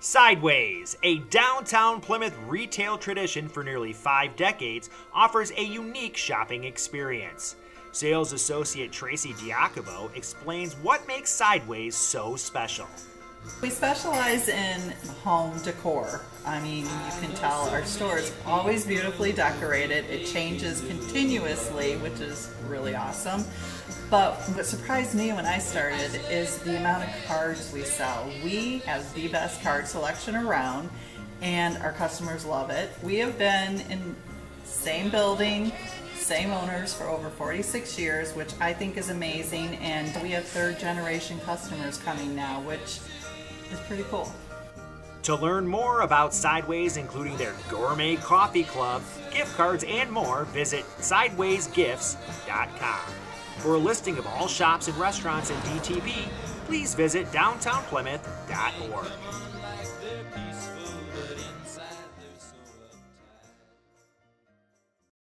Sideways, a downtown Plymouth retail tradition for nearly five decades, offers a unique shopping experience. Sales associate Tracy Diacobo explains what makes Sideways so special. We specialize in home decor. I mean, you can tell our store is always beautifully decorated. It changes continuously, which is really awesome. But what surprised me when I started is the amount of cards we sell. We have the best card selection around and our customers love it. We have been in same building, same owners for over 46 years, which I think is amazing. And we have third generation customers coming now, which is pretty cool. To learn more about Sideways, including their gourmet coffee club, gift cards, and more, visit sidewaysgifts.com. For a listing of all shops and restaurants in DTP, please visit downtownplymouth.org.